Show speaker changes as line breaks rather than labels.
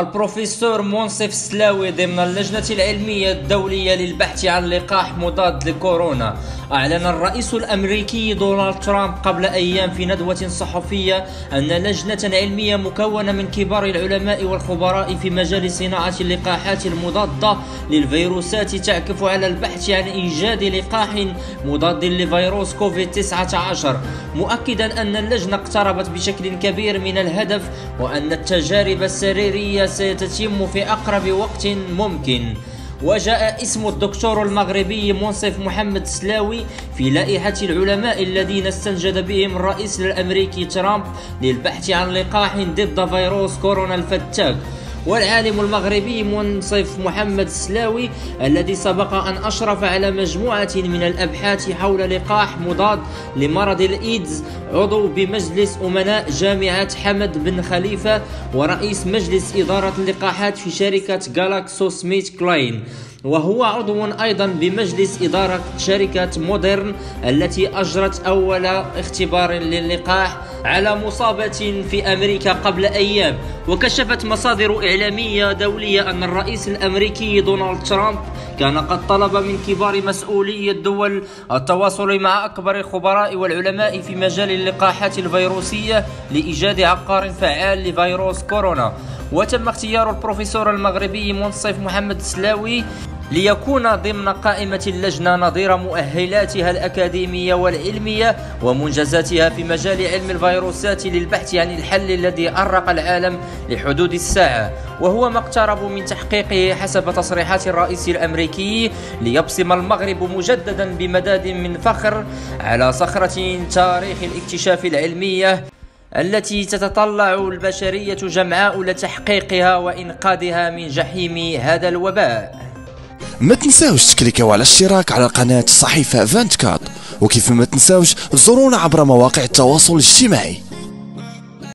البروفيسور منصف سلاوي ضمن اللجنة العلمية الدولية للبحث عن لقاح مضاد لكورونا أعلن الرئيس الأمريكي دونالد ترامب قبل أيام في ندوة صحفية أن لجنة علمية مكونة من كبار العلماء والخبراء في مجال صناعة اللقاحات المضادة للفيروسات تعكف على البحث عن إيجاد لقاح مضاد لفيروس كوفيد 19 مؤكدا أن اللجنة اقتربت بشكل كبير من الهدف وأن التجارب السريرية ستتم في أقرب وقت ممكن. وجاء اسم الدكتور المغربي منصف محمد سلاوي في لائحة العلماء الذين استنجد بهم الرئيس الأمريكي ترامب للبحث عن لقاح ضد فيروس كورونا الفتاك. والعالم المغربي منصف محمد السلاوي الذي سبق أن أشرف على مجموعة من الأبحاث حول لقاح مضاد لمرض الإيدز عضو بمجلس أمناء جامعة حمد بن خليفة ورئيس مجلس إدارة اللقاحات في شركة جالاكسو سميث كلاين وهو عضو أيضا بمجلس إدارة شركة مودرنا التي أجرت أول اختبار للقاح على مصابة في أمريكا قبل أيام. وكشفت مصادر إعلامية دولية أن الرئيس الأمريكي دونالد ترامب كان قد طلب من كبار مسؤولي الدول التواصل مع أكبر الخبراء والعلماء في مجال اللقاحات الفيروسية لإيجاد عقار فعال لفيروس كورونا. وتم اختيار البروفيسور المغربي منصف محمد سلاوي ليكون ضمن قائمة اللجنة نظير مؤهلاتها الأكاديمية والعلمية ومنجزاتها في مجال علم الفيروسات للبحث عن الحل الذي أرق العالم لحدود الساعة. وهو ما اقترب من تحقيقه حسب تصريحات الرئيس الأمريكي ليبصم المغرب مجددا بمداد من فخر على صخرة تاريخ الاكتشاف العلمية التي تتطلع البشرية جمعاء لتحقيقها وإنقاذها من جحيم هذا الوباء.
ما تنساوش تكليكيو على الاشتراك على قناة صحيفة فانتكات. وكيف ما تنساوش زورونا عبر مواقع التواصل الاجتماعي.